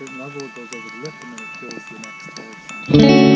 certain level, it goes over the lip and then it fills the next hole.